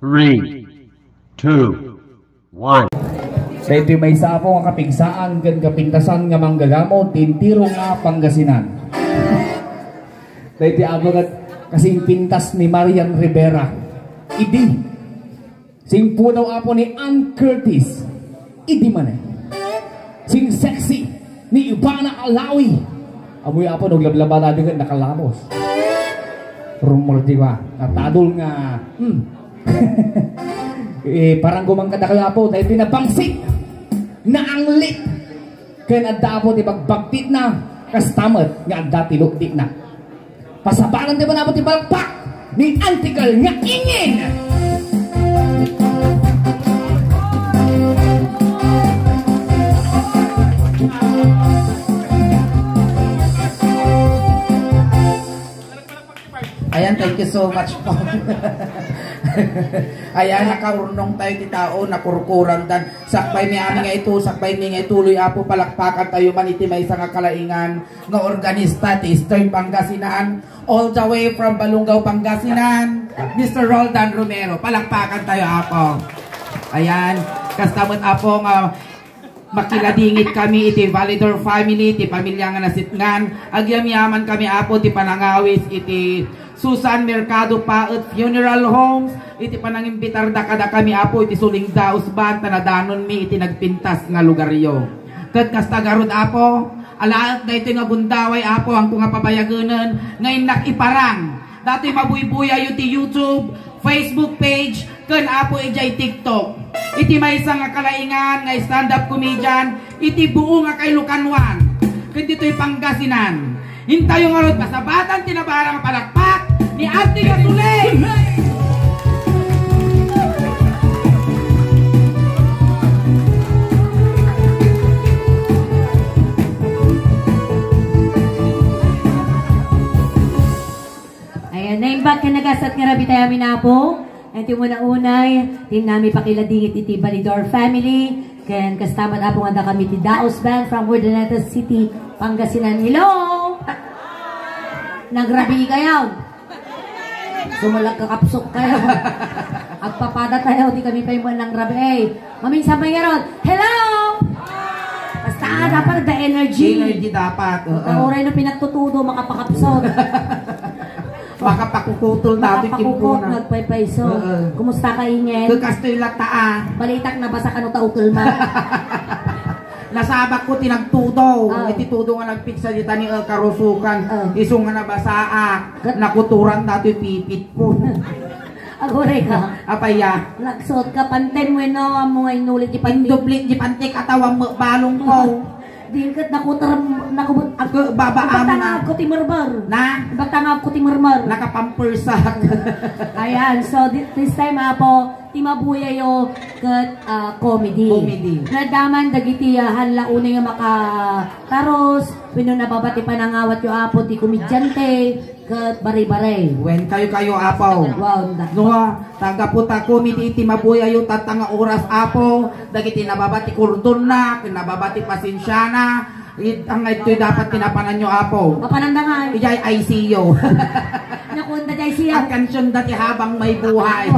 three, two, one. Sa ito may isa po nga kapigsaan gan kapintasan nga manggagamot tintiro nga Pangasinan. Dahil abagat kasing pintas ni Marian Rivera. Idi. Sing po daw apo ni Ann Curtis. Idi man eh. Sing sexy ni Ivana Alawi. Amoy apo naglablaba natin nga nakalamos. Rumor di ba? Natadol nga. Hmm. eh, parang gumangkada kayo apo dahil pinabangsit na anglit. Kaya adda po ti bagbagtit na kastamat nga adda ti lukdi na. Pasabalan di ba na po ti balakpak ni antikal nga ingin. Ayan, thank you so much po. Ayan, nakaurnong tayo ti tao, nakurkuran dan. Sakbay mi amin nga ito, sakbay mi nga ituloy apo palakpakan tayo man iti may nga kalaingan nga organista ti Eastern Pangasinan all the way from Balungaw, Pangasinan, Mr. Roldan Romero. Palakpakan tayo apo. Ayan, kastamot apo nga makiladingit kami iti Validor family, iti pamilya nga nasitngan. Agyamyaman kami apo ti panangawis iti Susan Mercado Paet Funeral Homes. Iti panangimbitar da kada kami apo iti suling daos band tanadanon mi iti nagpintas nga lugaryo. Kat kastagarod apo, alaat na ito nga bundaway apo ang nga pabayaganan ngayon nakiparang. Dati mabuybuya yung ti YouTube, Facebook page, kan apo ijay TikTok. Iti may isang nga kalaingan nga stand-up comedian, iti buo nga kay Lucanwan. Kan dito'y Pangasinan. Hintayo nga ron pasabatan tinabarang palakpak ni Ate Gatulay. Ayan, naimbag ka nagasat nga rabi tayo amin na po. And yung una-unay, tin nami pakiladingit iti Balidor family. Ken kastamat apo nga kami ti Daos Band from Urdaneta City, Pangasinan. Hello! Nagrabi kayo. Sumalag kakapsok kayo. Agpapada tayo, di kami pa yung ng rabi. Eh, maminsan pa yaron. Hello! Basta dapat the energy. Energy dapat. oo. Ang oray na pinagtutudo, makapakapsot. Baka pakukutol natin Makapakukot, kimpuna. nagpaypayso. Oo. Kumusta ka, Ingen? Kakastoy lataa. Balitak na basa ka no taukil ma. Nasabak ko tinagtudo. Oh. Iti tudo nga nagpiksa dita ni El Karusukan. Oh. Isong nga nabasaa. Nakuturan tato pipit ko. Agore ka. Apaya. Laksot ka, panten mo no, ang mga inulit di pantin. Indublit di pantik atawang mo- balong ko. Di kat nakutar, nakubot. Ako babaam na. Ibagtangab ko ti marmar. Na. Ibagtangab ko ti marmar. Nakapampersak. Ayan, so thi- this time apo, timabuya yo kat ah, comedy. Comedy. Nadaman dagiti uh, hanla una nga maka taros, pino nababati panangawat yo apo ti komedyante kat bari-bari. When kayo-kayo apaw. Wow, da. No, taga puta komiti iti mabuya yung tatanga oras apo, dagiti nababati kurdon na, kinababati pasensyana, it, ang ito dapat tinapanan nyo apo. Mapanandangan. Ijay ICU. Nakunda day Ang siya. kansyon dati habang may buhay.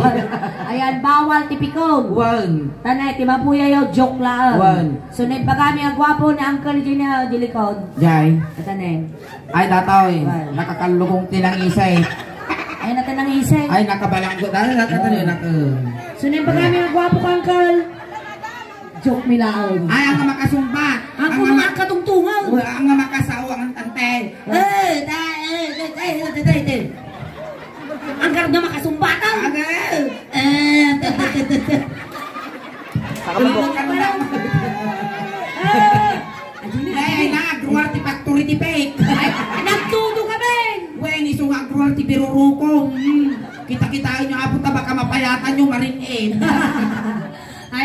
Ayan, bawal tipikon. One. Tanay, timabuya yo, joke lang. Wan. Sunod pa kami ang gwapo ni Uncle Gina Dilikod. Jay. Tanay. Ay datoy. Wan. Nakakalugong tinang isay. Ay, natin ang isay. Ay nakabalanggo. Dahil nakatano yun. Nak Sunod pa kami ang gwapo Uncle. Joke milaon. ay, ang nga makasumpa. Ang nga mga ma- katungtungan. ang nga makasawa ang tante. Eh, da- eh, eh, eh, eh, eh, eh. Ang karga makasumbatan. Agay. Eh, te- te- te- te- te. Tulungan ka na. Eh, Ay, na, agruar ti factory ti fake. Ay, Nagtudo ka ba? Wen, iso nga agruar ti birurukong. Hmm. Kita-kitain nyo, abot na baka mapayatan nyo marin-in.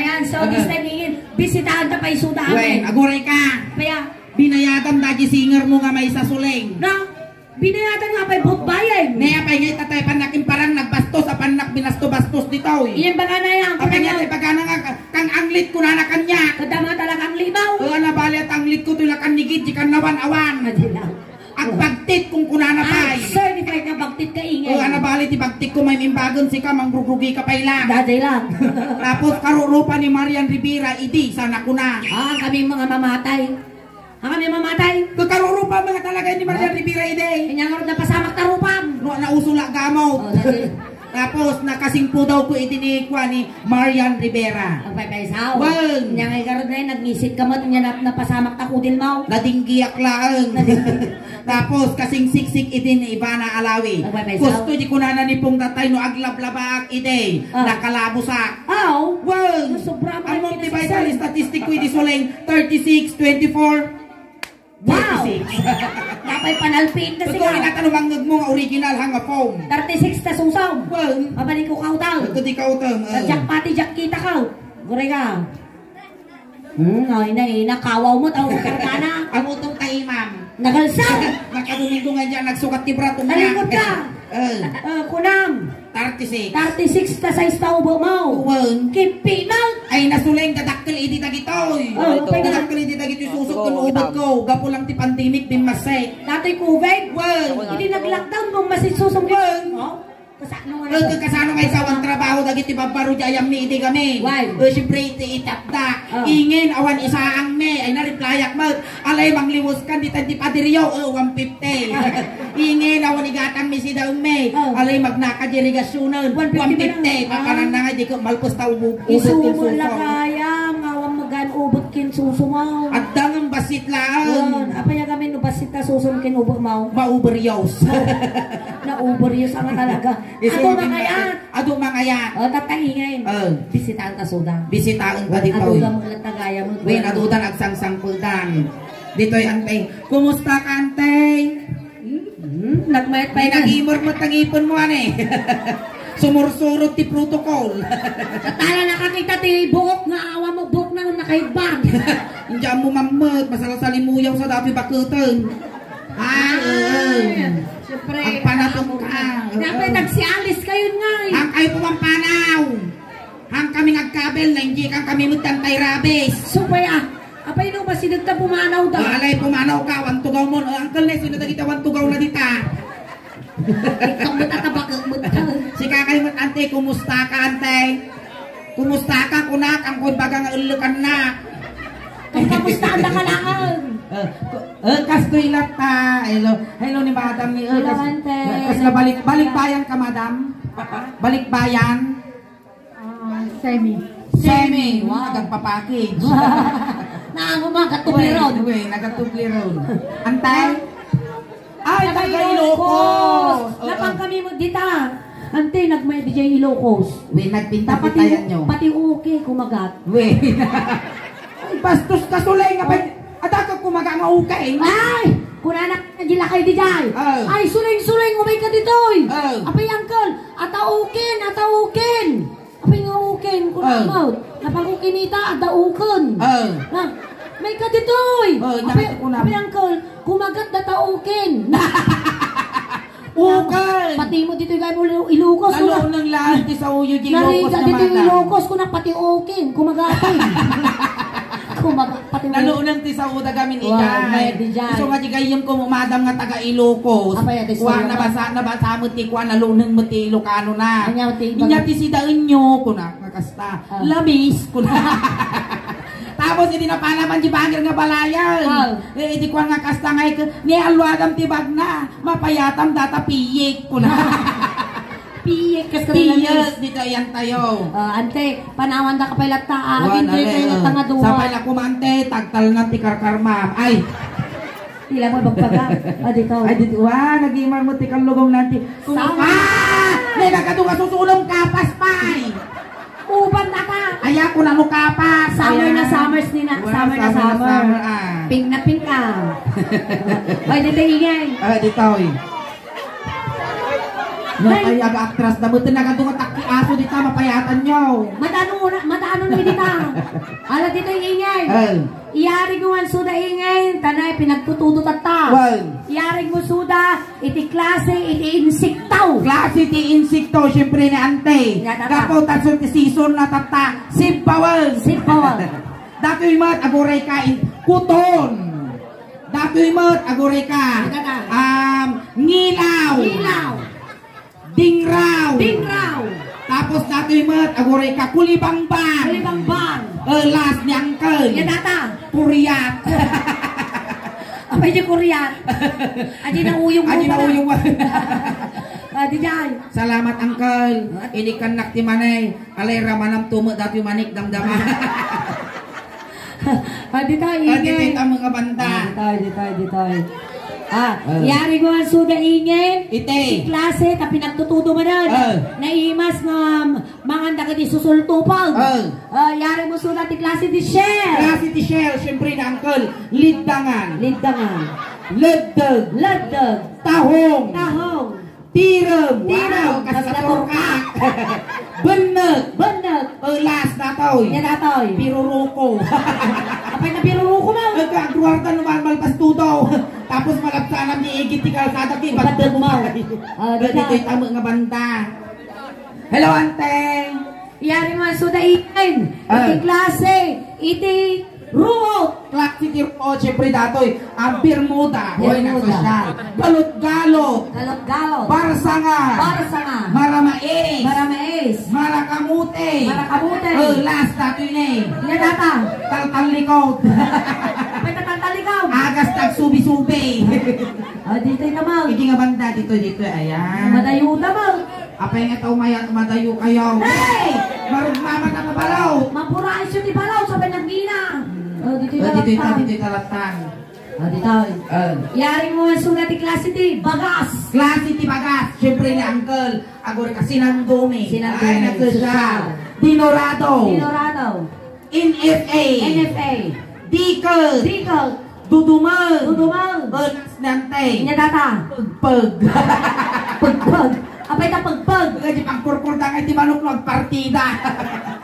Ayan, so this time ingin, bisitahan ta pa isuda amin. aguray ka. Kaya, Binayadan daji singer mo nga may sasuling. na, binayatan nga pa bot bayan. Naya pa ngay tatay panakin parang nagbastos sa panak binasto-bastos dito. eh. Iyan ba nga na yan? Apa nga tay pagana nga kang anglit ko na na kanya. Kadama talagang limaw. O na bali at anglit ko tula kan nigid di kan nawan awan. Madilaw. At pagtit kung kunana Ah, pay. certified na bagtit ka O ingay. ana bali ko may imbagon si ka, manggrugugi ka pa ilang. Dati lang. Tapos karurupa ni Marian Rivera, idi, sana ko na. ah, kami mga mamatay. Ang kami mamatay. Karurupa mga talaga ni Marian Rivera, idi. Kanya nga rin napasamak tarupam. No, nausula gamot. Oh. Tapos nakasingpo daw ko itinikwa ni Marian Rivera. Ang paypaysaw. Well. Kanya nga karon na nagnisit ka mo. Kanya nap napasamak ta kudil mo. Nadinggiyak laang. Tapos kasing siksik iti ni Ivana Alawi. Nagpapaysaw. Gusto di ko na nanipong tatay no aglablabak iti. Ah. Nakalabusak. Aw. Well, Sobra mo Monty pinasasal. Vital statistic ko iti suleng 36, 24, Wow. 36. Napay panalpin na siya. rin natanong ang mo nga original hanga foam. 36 ta susaw. Well, Mabalik ko kautaw. ito di ka utang. Sa jack pati jack kita ka. Gure ka. Hmm, ay na ina kawaw mo tao karkana. Ang utong tayo, ma'am. Nagalsaw. Nakadumingo nga dyan, nagsukat ti brato nga. Nalikod ka. Eh, Ah, kunam. 36. 36 ta size ta ubo mo. Well, Kipi mo. ay nasuleng dadakkel idi dagitoy. Oh, ito. dadakkel idi dagitoy susok kun ubod ko. Gapo lang ti pandemic bin masay. Dato'y COVID. Well, Hindi nag-lockdown mo masisusom Well. Oh, kasano nga na kasano ngay sa wang trabaho dagiti babaro di ayam mi idi kami. Why? Eh, siyempre iti itapda. Oh. Ingin awan isaang me ay na-replyak mo. Alay mangliwos kan di tadi padiryo. Oh, 150. Ingin awan igatang mi si daw me. Oh. Alay magnaka dirigasyonan. 150 150. ba Makanan lang? na nga di ko malpos ta ubog. Isumo la kaya, ngawang magan ubot kin susumaw. At dangang basit Yun, lang. apa ya kami no basit ta susum kin ubot mau. Mauberyos. Na ubor yun sa nga talaga. Ato. Ado mga yan. O, tatahingay. Oh. Bisitahan ta suda. Bisitaon ka dito. Ato ka mga tagaya mo. Wen, adudan agsangsang puldan. Dito'y antay. Kumusta ka antay? Hmm, nagmayat pa yun. nag-imor mo tangipon mo ane. Sumursurot ti protocol. Tala nakakita ti buhok nga awa mo buhok na nakahigbag. Hindi mo mamot. Masalasalimuyaw sa dati bakutan. Ah. Siyempre. Ang panatong ka. Siyempre, nagsialis kayo nga eh. Hang ay pumampanaw. Hang kami nagkabel na hindi kang kami mutantay rabis. Supay ah. Apay no ba sinagta pumanaw daw? Alay pumanaw ka, wan tugaw mo. Uncle na, sino na kita wan tugaw na dita? Ikaw mo tatabak mo Si kakay mo, ante, kumusta ka, ante? Kumusta ka, kunak? Ang kumbaga nga ulukan na. Kung kamusta ang nakalaan? Eh, uh, kastoy lata. Hello, hello ni madam ni uh, Hello, ante. Kas na balik, balik bayan ka, madam? Balik bayan? semi. Semi. Wow, nagpapackage. Naango mga katubiron. Uy, nagatubli ron. Antay? Ay, Taga taga Ilocos. Ilocos. Napang kami mo dita. Ante, nagmay DJ Ilocos. Uy, nagpinta Pati, tayan nyo. pati okay kumagat. Uy. Ay, bastos ka sulay nga pa. Ada ka kumaga nga ukay. Ay! Kunanak na gila kay DJ. Oh. Ay, suling-suling, umay ka ditoy. Oh. Apay, uncle. Ataukin, ataukin. Apay nga ukin, kunamot. Napakukin nita, ataukin. Oh. Na, may ka ditoy. Oh, apay, apay, uncle, kumagat na Ukay. Pati mo dito mo ilukos ko Lalo na. nang lahat sa uyo di Ilocos Nariga na dito madam. ilukos ko na pati ukin, kumagatin. Kumagat, pati. Lalo nang ti sa uda gamin Wow. So nga di gayem ko madam nga taga Ilocos. Di Kuha na basa na basa mo ti kuha na luneng mo ti Ilocano na. Ti- Inya ti si daenyo kuna kakasta. Ah. Labis kuna. Tapos hindi na pa naman di bagir nga balayan. Ah. Eh, di ko nga kasta ngay ka, ni alwadam ti bagna, mapayatam data piyik kuna. Piyek kas. Piyes, dito yan tayo. Uh, ante, panawan da ka pala ta, Wan, agin kayo ale, kayo oh. tanga duwa. Sapay na kumante, tagtal na ti karkarma. Ay, Tila mo bagbaga. Ah, dito. ay dito, wa, nag-imar mo ti kalugong nanti. Kung Sama. ah, may nagkadunga susulong kapas na ka. Aya ko na mo kapas. Summer Ayan. na summers ni na. Wa, Summer na summer summer. summer, ah. Pink na pink ka. Ay, dito ingay. Ah, dito, oy. No, ay, aga-atras na mo, tinagadunga takki aso dito, mapayatan nyo. Matano na, matano na dito. Ala dito yung ingay. Ay, Iyari ko ang suda ingay. Tanay, pinagtututo tata. well, Iyari mo suda, iti klase, iti insiktaw. Klase ti insekto, syempre ni ante. Ya, tata. Gapo tatsun ti season na tata, simpawal. Sipawal. Datoy mat agoray ka in kuton. Datoy mat agoray ka. Um, ngilaw. Ilaw. Dingraw. Dingraw. Tapos datoy mat, agoray ka kulibang-bang. Kalibang-bang. Eh, last ni Uncle. Yan data. Puriyat. Apay di Korean. Adi na uyong mo Adi na pala. uyong mo. Adi dyan. Salamat Uncle. Ini kan nakti manay. Alay ramanam tumo datoy manik damdama. Adi tayo. Adi ingay. tayo mga banta. Adi tayo, adi tayo, adi tayo. Ah, Ah. yari ko ang suda ingin. Ite. klase ta pinagtutudo man Ah. Naimas nga mga daga di susultupag. Ah. Ah, yari mo suda ti klase di share. Klase ti Shell, syempre na Uncle. Liddangan. Lindangan. Leddag. Laddag. Tahong. Tahong. Tirem. Tirem. Wow, kasatorka. Beneg. Banag. Eh, last na toy. Yan atoy. Piruruko. Apay na biro ko mo. Nagkagruwarta naman malpastudo. Tapos malapsanam ni Igit ti kalsada ti Ibatid mo. Ah, Ah, dito dito. tamo nga banda. Hello, ante. Yari mo ang suda ingin. Ah. Iti klase. Iti Clark City po, syempre datoy. Ang Bermuda. Hoy, na Bermuda. social. Galot-galot. Galot-galot. Barsanga. Barsanga. Maramaes. Maramais. Marakamute. Marakamute. Oh, last datoy ni. Yan data. Taltal likod. Apay na tantalikaw. Agas tagsubi-subi. Ah, dito yung tamaw. Hindi nga banda dito dito ayan. Madayo tamaw. Apay nga tao maya madayo kayo. Hey! Marugmaman na mabalaw. Oh, dito Oh, yung dito ito, talatang. dito ito talatang. Ah, dito. Uh, Yari mo ang sulat ni klase di. Bagas. klase ti bagas. Siyempre ni Uncle. Agor ka sinandumi. Sinandumi. Ay, nagsosyal. Dinorado. Dinorado. NFA. NFA. Dikal. Dikal. Dudumal. Dudumal. Bernas nante. Inya data. Pagpag. Pagpag. Apay ta pagpag. Kasi pagkurkur ta nga di manok magpartida.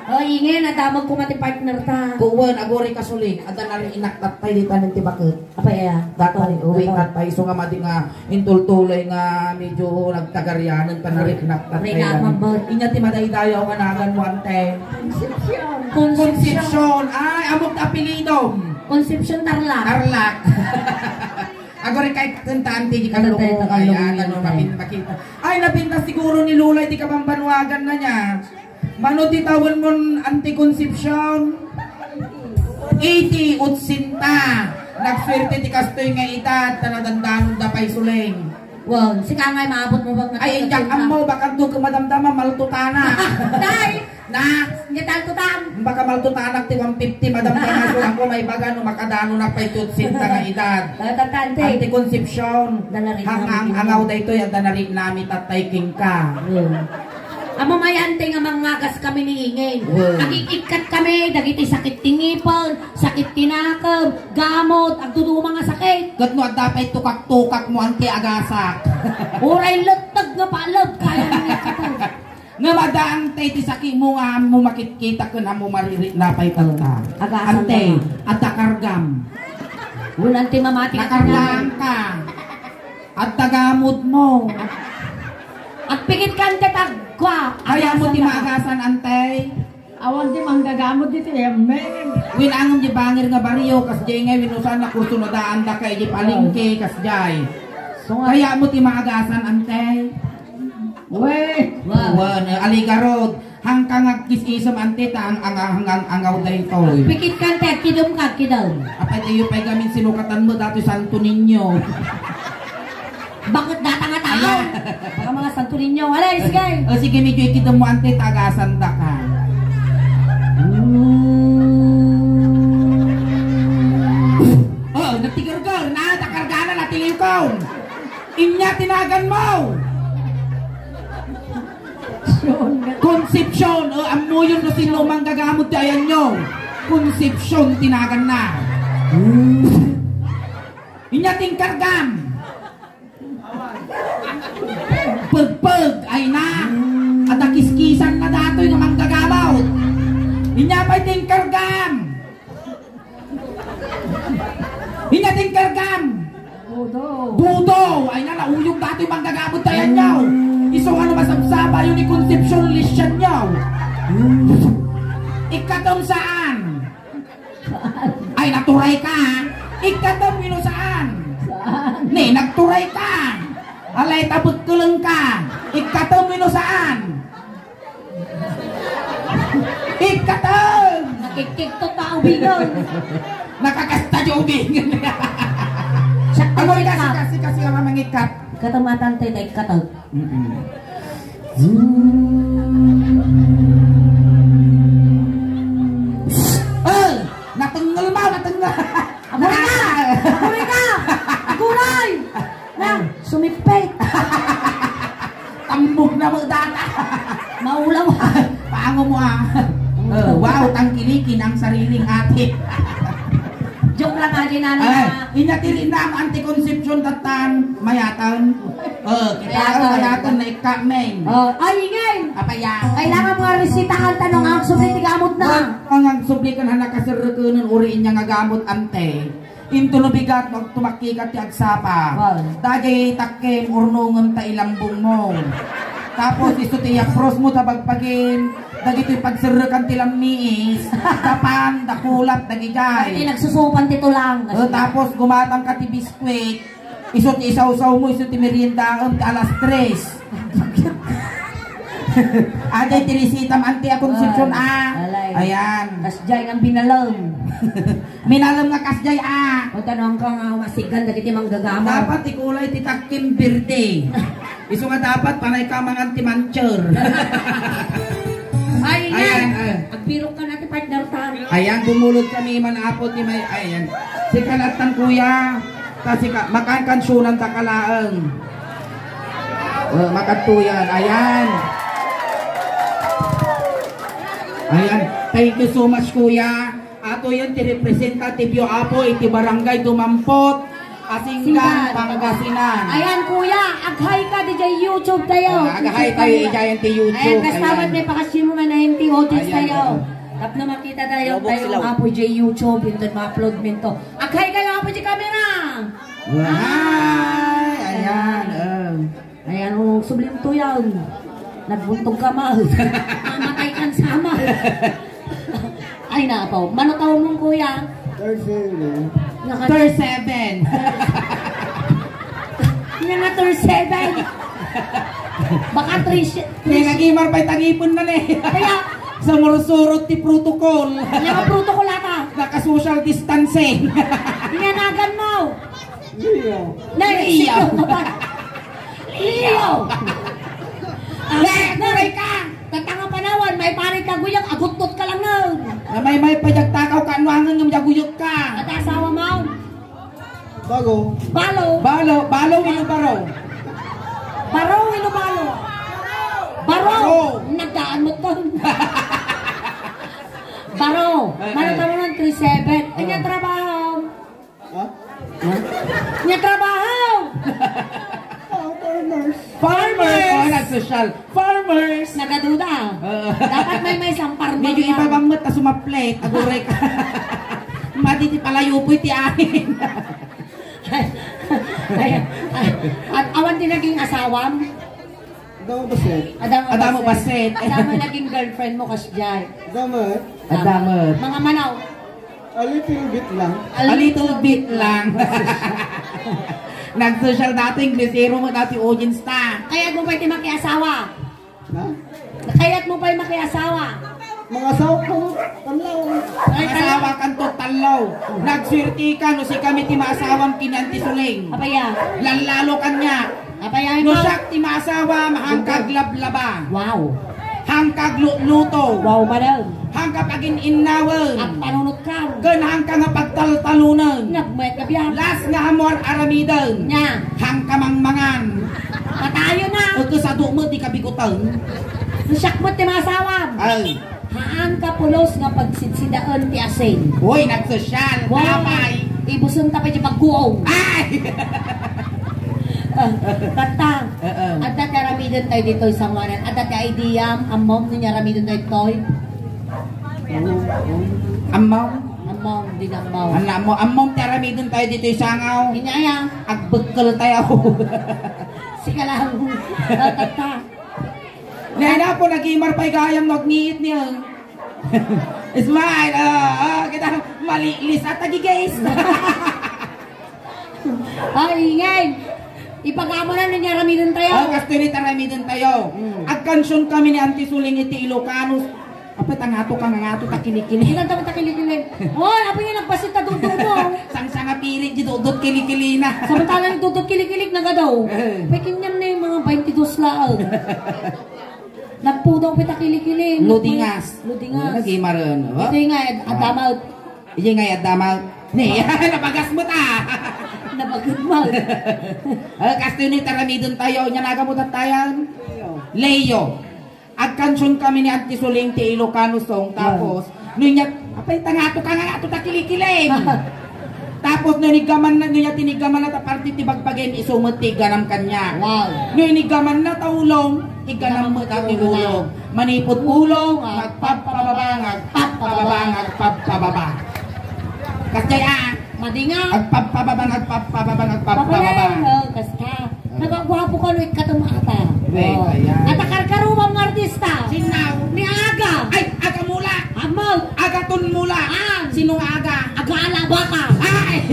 Oh, ingin. Nadamag ko mati partner ta. Kuwan, agori kasuling. Ada na rin inaktat tayo dito ng tibakit. Apay ya. Datoy, uwi kat tayo. So nga mati nga intultuloy nga medyo nagtagaryanan pa na rin naktat tayo. Rin mabot. Inya ti maday tayo nga nagan mo ante. Conception. Concepcion. Ay, amok na apelido. Conception tarla. Tarlac. Agora kay kantaan ti di ka Kantaan, loko kantaan, kaya loko. ano mapin makita. Ay nabinta siguro ni Lulay di ka pambanwagan na niya. Mano ti tawon mo anti-conception? 80 utsinta. Nagswerte ti kastoy nga edad tanadandaan da pay suling. Wow, si Kangay maabot mo ba? Ay injak amo baka to kumadamdama maltutana. Tay! na Nya tal tutam. baka maltutanak ti 150 madamdama so ako may baga no makadano na pay tutsinta nga edad. Tatante. Anti-conception. Dala rin Hang ang namin. angaw dayto yan na rin namin tatay king ka. Amo may ante nga mangagas kami ni Ingay. Wow. Nagikikat kami, dagiti sakit tingipon, sakit tinakam, gamot, agdudu mga sakit. Kat no at dapat tukak-tukak mo ang agasak. Uray lutag nga palab, kaya niya kato. Nga madaang tay ti saki mo nga mo makikita ka na mo mariri na pay tagka. Agasan Ante, ka at takargam. Ulan ti mamati ka Nakarlaan ka. At tagamod mo. At pigit ka ante tagwa. Kaya mo ti Agasan ka. maagasan ante. Awan di manggagamot dito eh, men. Winangom di bangir nga bariyo kas jay nga winusan na kursunodaan da kay di palingke kas jay. So nga, Kaya mo ti maagasan ante. Weh, wow. Wan, aliga road. Hangkang agkis-isam ante ta ang ang ang ang angaw dayto. Pigit ka ante, kidum ka, kidum. Apay tayo pay gamin sinukatan mo dati Santo Niño. Bakit data tao? Baka mga santo ninyo. Wala, sige. O sige medyo ikita mo ante tagasan da ka. Oh, nagtigargar na, takargana na tiliw ko. Inya tinagan mo. Conception, o amo yun na sinumang gagamot dayan nyo. Conception tinagan na. Inya tingkargam. Pagpag ay na. At akiskisan na datoy nga manggagabaw. Inya pa'y tingkargam. Inya tingkargam. Budo. Budo! Ay na, nauyog datoy manggagamot tayan nyo. Iso nga na masabsaba yun ni Conception Lisyan nyo. Ikatong saan? Ay, naturay ka ha? Ikatong yun saan? Saan? Ne, nagturay ka. Alay, tabot ko lang ka. Ikatom mo saan? Ikatom! Nakikikto tao bigang. Nakakasta jobing. Siya Ako ako kasi kasi kasi ang mangikat. Katamatan tayo tayo kataw. Oh, natengel mau natengel. Amoy ka! Amoy ka! Gulay! Na, sumipit. Tambog na mo data. Maulaw. Paango mo ah. Oh, wow, tangkilikin ang sariling ate. Joke lang din namin Ay, na. inatili na ang anti-conception datan mayatan. Oh, kita ang Mayatan. na ikamen. Oh, ay, ingay! Apaya. Kailangan mga resitahan tanong ang subli gamot na. Ang ang sublikan hana kasirkunan uri niya nga gamot ante. Into no bigat mag tumakikat ti agsapa. Wow. Dagay takkem urnungan ta ilambong mo. Tapos isto ti cross mo tabagpagin. Dagiti pagsirkan ti lamiis. Tapan, dakulat, dagigay. nagsusupan tito lang. O, tapos gumatang ka ti biskwit. Isot isaw-saw mo, isot ti merienda ti alas 3. Aday tirisita man ti a konsepsyon ah. Alay. Ayan. Tas dyan ang binalang. Minalam nga kasjay ah. O tanong ka nga masigan na kiti manggagama. Dapat ikulay ti takkim birde. Iso nga dapat panay ka mga anti-mancher. Ay, Ayan, ingay! ay. Agbirok ka natin partner tan. Ayan, dumulod kami manapot ni may ayan. Si kalatan kuya. Kasi ka, makankansunan ta kalaang. Uh, makantuyan. Ayan. Ayan. Thank you so much kuya. Ato yan ti representative yo apo iti barangay Dumampot. Asinggan, Singgan. Pangasinan. Ayan kuya, aghay ka di dyan YouTube tayo. Ah, agahay tayo ijayan ti YouTube. Ayan, kastamat may pakasyon mo man na hindi audience Ayan, tayo. Tap na makita tayo tayo ang apo dyan YouTube, yun doon ma-upload min to. Aghay kayo apo dyan camera! Ay, ayan. um. Ayan, oh, sublim to yan. Nagbuntog ka mal. Mamatay sama. Ay na po. Mano taon mong kuya? Naka, Third seven. Yan na third seven. Baka three, shi- Kaya three, nagimar pa'y tagipon na ne. kaya, Sa mursurot ti protocol. ang protocol ata. Naka-social distancing. Inanagan mo. Leo. Leo. Leo. Eh, naray ka! Tatanga panawan, may pare ka guyang, agutot ka lang nun. Na may may pajagtakaw ka, anuangan ng jaguyot ka. At asawa mo, Bago. balo, Balo, balo, ino baro. baro, ino balo. Baro, Baro. nagdaan mo to. Baro, Eh, manataro ng 3-7. Kanya trabaho. Ha? Kanya trabaho. Farmers! Oh, nag-social. Farmers! Nagaduda. Oo. Dapat may may sampar Medyo iba bang mat, sumaplet, aguray ka. Mati ti palayo po ti akin. ay, ay, at awan din naging asawam. Damo ba set? Adamo, Adamo Baset. Adamo naging girlfriend mo kasjay. Damo eh. Adamot. Mga manaw. A little bit lang. A little bit lang. Nag-social dating, glisero mo dati audience ta. Kaya't mo iti makiasawa. Na? Kaya't mo pa yung makiasawa. Mga saw ko. Tamlaw. Ay, Asawa kan to talaw. Nagswerte ka no si kami ti maasawang kinanti suling. Apaya. Lalalo kanya. Apaya No mo. siya ti maasawa mahangkag lablaba. Wow. Hangkag luto. Wow, madam. Hangkag agin inawan. At panunot ka. Ken hangka nga pagtaltalunan. Nagmayat ka biyan. Las nga hamor aramidan. Nya. Hangka mangmangan. Patayo na. O kasado mo di kabigutan. Mo ti masawa. Ay. Haan ka pulos nga pagsidsidaan ti asin. Hoy, nagsosyal. Tapay. Ibusun ta pa di pagkuong. Ay! Kanta. Oo. At dati ramidon tayo dito sa nganan. At dati idea, ang mom niya ramidon tayo toy. Ang mom, di na mom. Alam mo, amom taramidon tayo dito yung sangaw. Inyaya, Agbagkal tayo. sika lang. Kanta. Nena po, nag-imar pa'y gayam nagniit niya. Smile! Ah, ah, kita malilis at tagi guys. Ay, ingay. Ipagamo na niya ramidan tayo. Oh, kasto ni tarami din tayo. Ag kansyon kami ni Auntie Suling iti Ilocanos. Apa tangato ka nga ato ta kinikili. Ilan tayo takilikilig. Hoy, apa yung nagpasit na dudo mo? Sang sanga pirit di dodot kilikili na. Samantalang dudot kilig-kilig na ka daw. Eh. Niyan na yung mga 22 laang. Nagpudaw pita kilig-kilig. Ludingas. Ludingas. Lagi maron. Oh. Ito yung nga, adamaw. Iya nga yadamal. Ni, nabagas mo ta. Nabagudmaw. Ah, kasto ni tarami din tayo. Nya nagamutan tayo. Leo. Ag kansyon kami ni Auntie Suling ti Ilocano song. Tapos, nunya, apay tangato ka nga ato ta kilikili. Tapos nanigaman na nunya tinigaman na ta parti ti bagbagen isumot ti ganam kanya. Wow. No inigaman na taulong, iganam mo ta ti ulong. Manipot ulong, magpapababa, magpapababa, magpapababa. Kasi ah, Madinga. agpapababa, agpapababa, agpapababa. Papayan. Oh, kasta. Nagagwapo ka luit ka tumata. Wait, Oh. ayan. At akarkarumang artista. Sinaw. Ni Aga. Ay, aga mula. Amaw. Agaton mula. Ah. Sinong aga? Aga alabaka. Ay!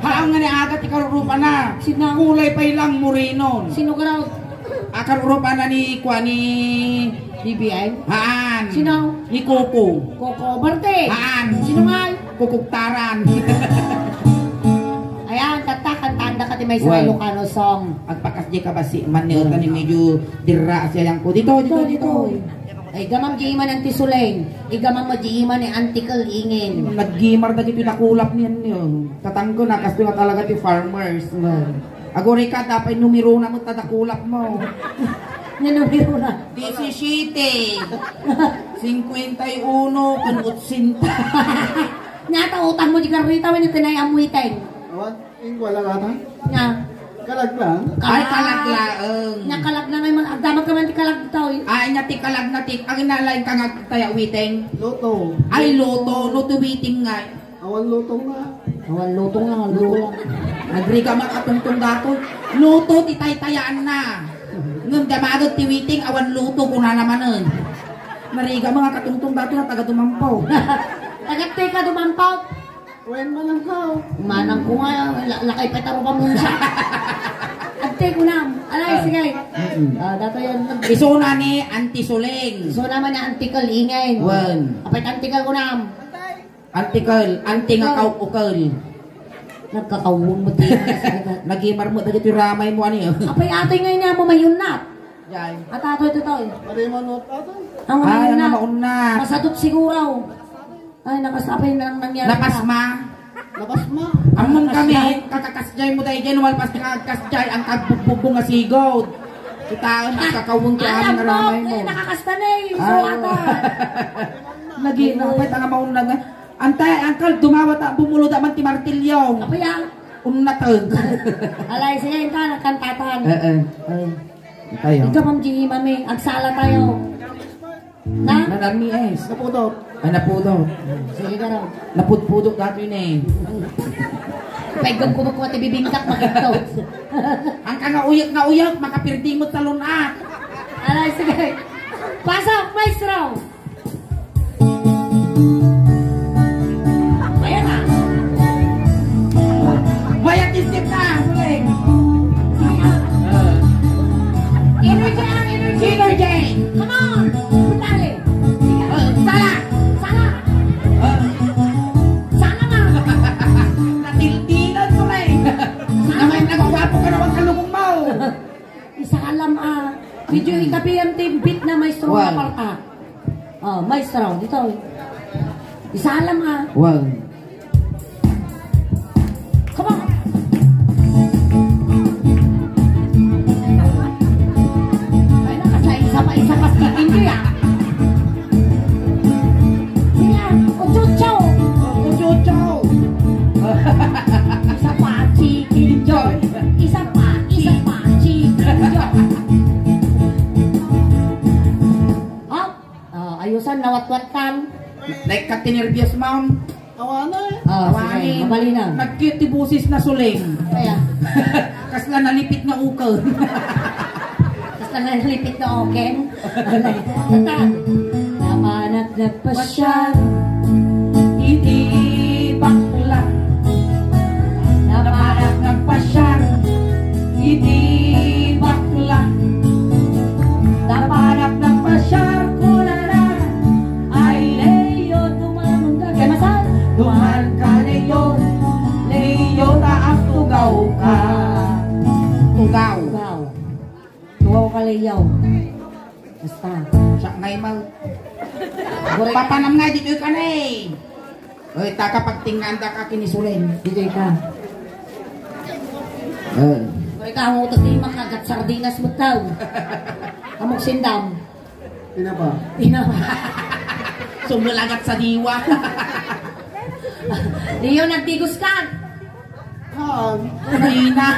Haang nga ni aga ti karurupa na. Sinaw. Kulay pa ilang murinon. Sino ka raw? Akarurupa na ni kwa BBM? Haan. Sino? Ni Coco. Coco Barte. Haan. Sino nga? Kukuktaran. Ayan, tatakan tanda ka ti may sa Well. Song. Agpakas di ka ba si man ni ni medyo dira siya yang ko. Dito, dito, dito. Ay, gamam di iman ang tisuleng. Igamam mo di iman ni Antical Ingin. Nag-gimar na dito nakulap niyan yun. Tatangko na kasi nga talaga ti farmers. Agori ka, dapat numero na mo tadakulap mo. Nanumiro na. 17. 51 kun 80. Nga utang mo di karita man yung tinayamwitin. Awan, ing wala nga ta. Nga. Kalag lang. Ay, kalaglaeng. Nga kalag na ngay mga agdamag ka man ti kalag dito. eh. Ay, nati kalag nati. Ang inalain ka nga taya witeng. Loto. Ay, loto. Loto witeng nga. Awan loto nga. Awan lutong nga, lutong. Agri ka makatungtong dato. Luto, ti taytayaan na. Ngam damadot ti witing, awan luto kung na naman Nariga mga katungtong dato na taga tumampaw. Tagat ka dumampaw. Wen man ang kao. Manang ko nga, la- lakay petaro pa muna siya. Ante ko na. Alay, sige. Ah, dato yan. Iso na ni Auntie Suling. So naman na antikal ingay. Wan. Apay antikal ko na. Antikal, anti nga kaukukal. Nagkakawon mo din. Nagimar mo dagiti ramay mo ani. Apay atoy ngayon na mo mayon na. Yay. At atoy ito to. Pari manot ato. Ang Ay, mayon ang na. mauna. Masadot siguro. Ay, nakasapay na lang nangyari. Napasma. Labas ma. Amon kami, kakakasjay mo dahil dyan, walpas kakakasjay ang kabugbog nga sigod. Kita ang ti Alam aming mo, ramay mo. eh, nakakasta na eh. So, Ah. ata. Lagi, napit ang maunang nga. Antay, angkal, dumawat ang bumulod man ti martilyo. Apay ang. Unatag. Alay, sige, ka, nakantatan. Eh, eh. Tayo. Ikaw, Ma'am G, mami, agsala tayo. Na? Nanami es. Napudot. Ay, napudot. Sige ka raw. Napudpudot dato yun eh. Pagkong kumukuha ti bibingkak, makito. Ang ka nga uyak nga uyak, makapirtimot sa lunat. Alay, sige. Pasok, maestro! Ayan isip na, muling. Energy ang energy. Energy. Come on! Putali! Uh, sala. Sana! Sana nga! Natiltilan muling. Namay nagwapo ka naman sa lubong mo. Isa alam ah. Medyo itabi ang timbit na Wow. na parta. Oh, maestro, dito. Isa alam ah. Wow. Come on! Ayusan, nawat-watan. Like ka tinervyos ma'am. Awan na eh. Oh, sige, mabali na. Nagkiti busis na suling. Kaya, Kasla nalipit na ukal. Tapos na oken. Tata, namanat na pa siya. Hindi Siya ngay mal. Papanam nga dito ka na eh. Oy, taka pagtingnan ta ka kinisulen. Dito ka. Eh. Kung ikaw ang utos di makagat sardinas mo tao. Amok sindam. Ina ba? Ina. Sumulagat sa diwa. Leo, nagtigos ka. Han. Mahina.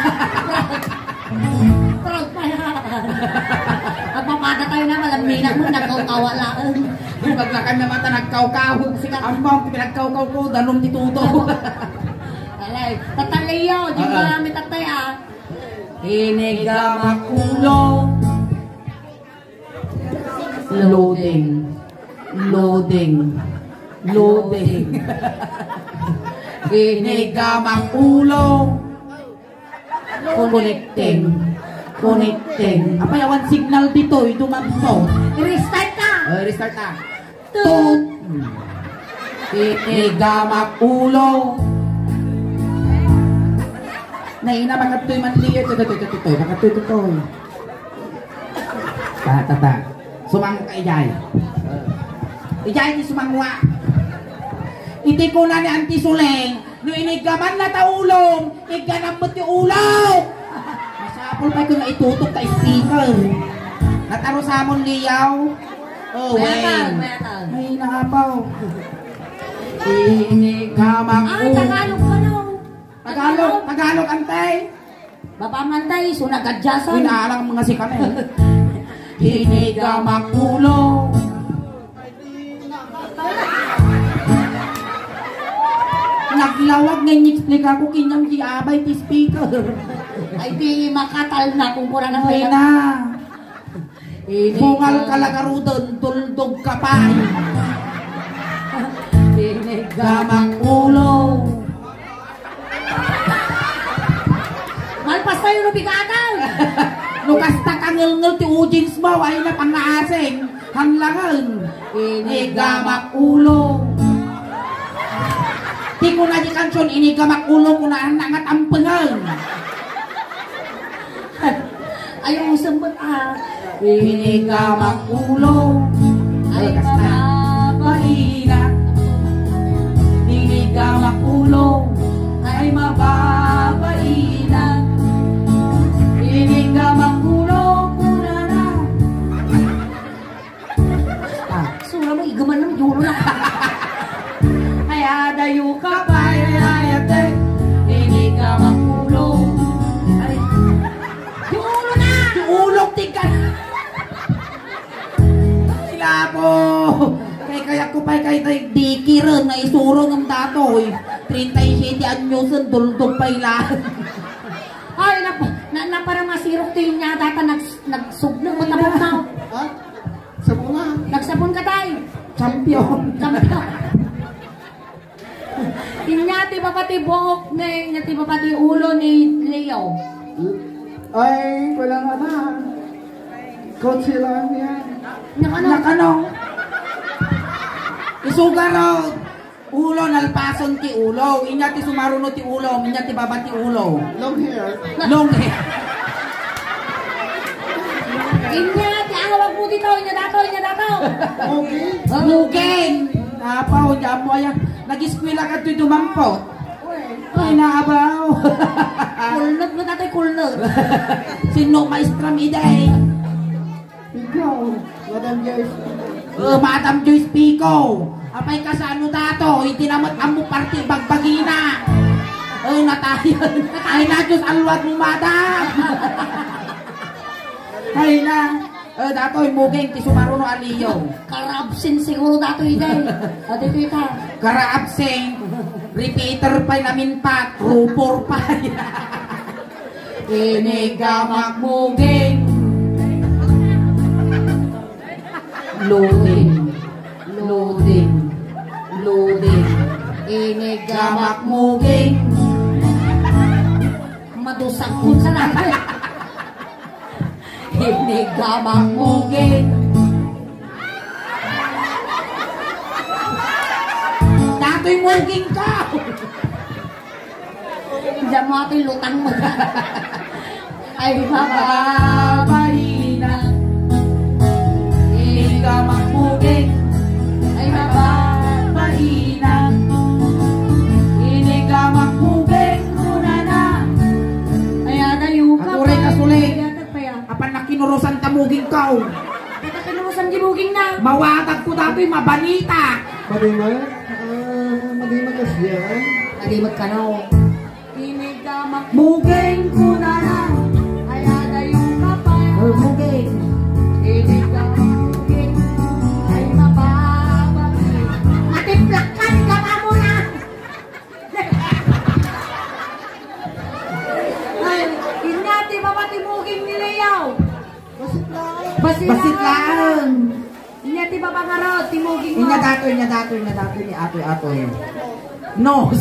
Proud pa yan. Papada tayo na malamina mo, nagkawkawalaan. Yung paglakan na mata nagkaukaw. Ang bang pinagkaukaw ko, danom ni Tuto. Alay, tatalayo, di Ah, ba ah. kami tatay ah. Inigamak ulo. Loading. Loading. Loading. Inigamak ulo. Connecting. Connecting. Apa yawan signal dito, ito mamso. I-restart ka. Oh, restart na. Tut. Inigamak ulo. Naina makatoy man liya. Ito, ito, ito, ito, ito. Makatoy, ito, ito. Ta, ta, ta. Sumang ka, ijay. Ijay, di sumangwa. Iti ko na ni Auntie Suleng. No inigaman na taulong. Iganam mo ti Masapol pa ko na itutok ta speaker. Nataro sa amon liyaw. Oh, mayatag. Ay, nakapaw. Inigamang Ay, Tagalog ka no. Tagalog, Tagalog, antay. Bapamantay, sunagadyasan. naalang mga si kami. Inigamang ulo. Naglawag nga ni-explain ako kinyang di abay ti speaker. Ay, di makatal na kung pura na Ay na. Bungal ka lagarudon, tuldog ka pa. Gamang ulo. Malpas tayo no bigagal. Lukas ta kangil-ngil ti ujins mo, ay na pangaasing. Hanlangan. Inigamak ulo. Di ko na di kansyon, inigamak ulo ko na nangat ampengan. Ayaw mo sambot ah. Inigamak ulo. Ay, Lukas na. Mahina. Inigamak ulo. Ay mababainan. Duldog pa ilan. Ay, na, na, na parang masirok to yung niya data nag, nagsubnog mo tapos na. Ha? Sa muna. Nagsabon ka tayo. Champion. Kampiyon. Inyati pa pati buhok inyati pa pati ulo ni Leo. Ay, walang ana. Kotse lang yan. Ano? Ano? Isuga raw. Ulo nalpason ti ulo. Inya ti sumaruno ti ulo. Inya ti baba ti ulo. Long hair. Long hair. Inyati, awag mo dito, inya dato, inya dato. Okay. Mugeng. Tapaw, diyan mo ayan. Nag-eskwela ka to'y dumampot. Ay, naabaw. Kulnot mo dato'y kulnot. Sino maestra mi day? Ikaw, Madam Joyce. Uh, Madam Joyce Pico. Apay ka sa ano dato? Hindi naman amo party bagbagina. Ay, natayan. Ay, na Diyos alwat mo, madam. Ay, na. Eh, dato, mugeng, ti sumaruno aliyo. Karabsin siguro dato'y day. O, dito ita. Kara absent. Repeater pa namin pa. Rupor pa. Inigamak mugeng. Loading. Inigamak mugeng. Madusang kun sa lahat. Inigamak mugeng. Dato'y mugeng ka. Diyan mo ato'y lutang mo. Ay, baba. Babaina. ka makmuging kinurusan tamuging kau Kita kinurusan gibuging na. Mawatag ko dato'y mabanita Madimag? Ah, madimag kasi yan. Nalimag ka na o. Inig ka mak... Muging muna na Kaya Basit Basit lang Inyati ba ba nga raw, timuging mo? Inya datoy, inya datoy, inya datoy ni atoy atoy No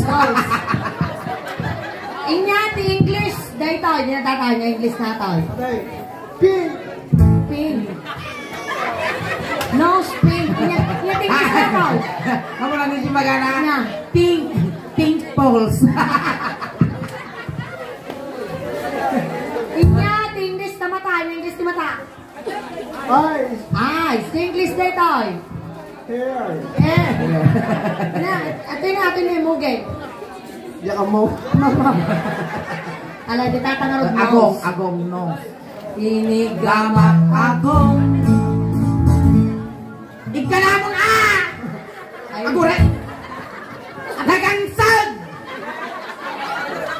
Inyati English. Dahito, hindi na tatay niya English na tayo. Aday. Pink. Pin. Nose pin. Inyati English na tayo. Kamu lang si magana Nga. Pink Pink balls Inyati English na mata. English na mata. Eyes. Ay, English dahito. Hair. Eh. Na, ato na na yung mugay. Yaka mo. Ala, di tatangarot Agong, nose. agong no Inigamak agong Ikalamon ah Ay, Agure Nagansag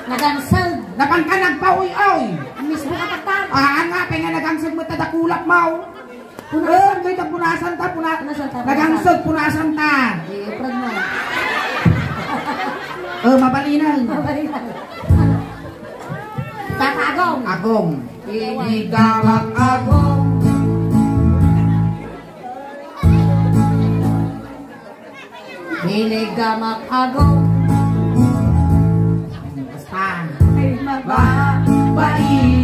Nagansal. Napan ka nagpaoy-oy Mismo kataktan. Ah, nga, penga nagansag mo tadakulap mo Eh, kay punasan ta, puna, Punasan ta, nagansag punasan ta. Eh, prag mo. Eh, mabalinan. Tatagong. Agong. Inigamak agong. Inigamak agong. Basta. Ay, maba. Baina.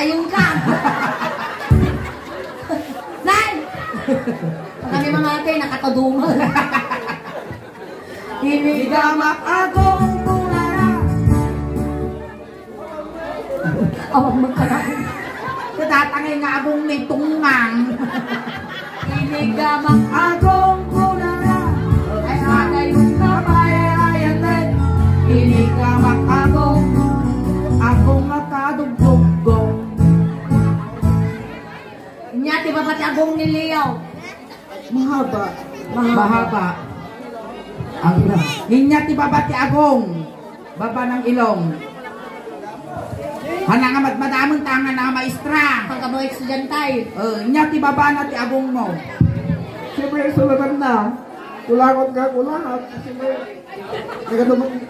Patayin ka. Nay! Pag kami mga ate, nakatadumal. Inigamak agong kuna na. Awag magkaraan. Katatangay nga agong may tungang. Inigamak Agong Pati agong niliyaw? Mahaba. Mahaba. Ang Hinyati babati agong. Baba ng ilong. Hana nga madamang tangan na maestra. Pagka mo estudyantay. Uh, hinyati baba na ti agong mo. Siyempre, sulatan na. Kulakot ka, kulakot.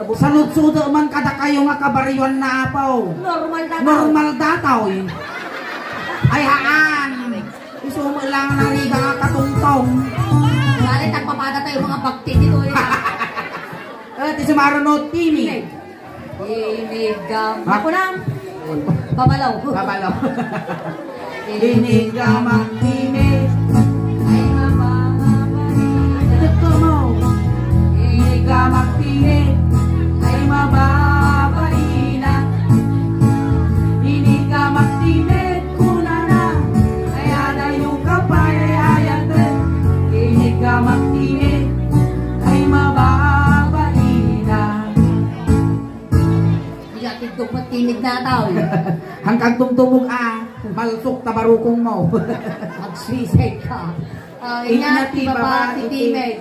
Abo. Sanod-sudo man kada kayo nga kabaryon na apaw. Normal ka Normal dataw eh. Ay haan. Isumo lang na riga nga katungtong. Galit ang papada tayo mga bakti dito. Eh. Ti sumaranot timi. Inigam. Ako na. Babalaw. Kabalaw. Inigamang timi. Ay mababay. Ito mo. Inigamang timi. Matinig na tao. Hanggang tumtumog ah, malsok tabarukong mo. Magsisay ka. Uh, Inati inati baba, si. Timeg.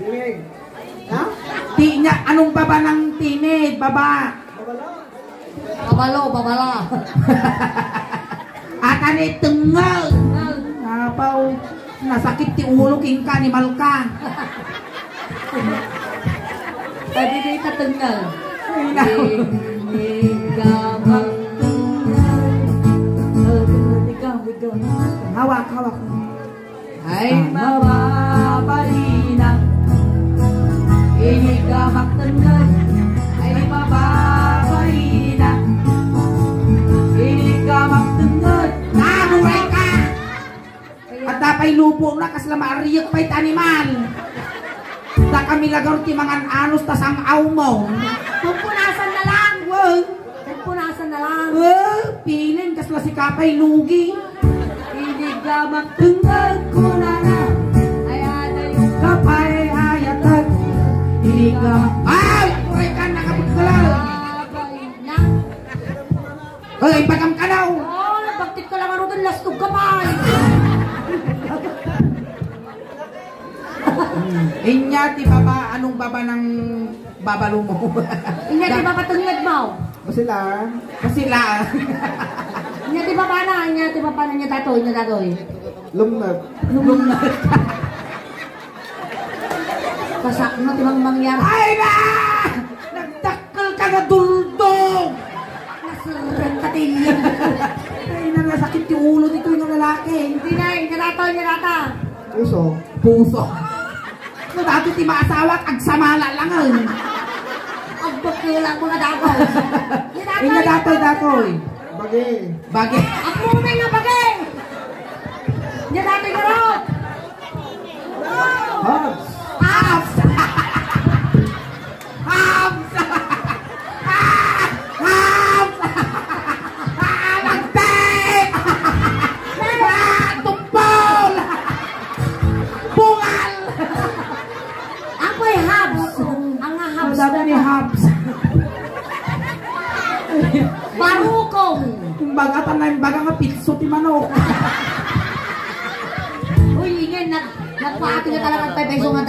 Dinig. Ha? Ti niya, anong baba ng timid? Baba. Babalo, babala. At ani tengal. Napaw, nasakit ti ulo king ka. Pwede di tatanggal. Ay, Inigamang tunggal. Hawak, hawak. Ay mababalina. Inigamak tanggal. Ay mababalina. Inigamak tungod. Nahuray ka! At tapay lupo na kasla maariyak pa'y tanimal. Da kami lagaw ti mangan anos tas ang aw mo. Pumpunasan na lang. Wow. Pumpunasan na lang. Wow, pilin kasla si kapay lugi. Hindi ka magtungkad ko na na. Ay, ada yung Kapay hayatan. Hindi ka Ay! Kuray ka nakapagkalal. babay na. Ay, pagam ka daw. Oh, nagpagtit ka lang ano doon, lastog ka pa. Inya ti baba, anong baba ng babalo mo? Inya di ba patungad mo? Masila. Masila. Inya di ba pa na? Inya di ba pa na niya tato? Inya tato eh. Lumnat. Nung Kasak mo timang mangyari. Ay na! Nagdakkel ka na duldog! Nasuran katilya. Ay na nasakit yung ulo dito yung lalaki. Hindi na, inya tato, inya tata. Puso. Puso. No, dati ti maasawa, agsamala lang ang. Ang bakilang mga dako. Inya datoy datoy. Bagay. Bagay. Ako may nga bagay. Inya tato yung garot. Hobbs.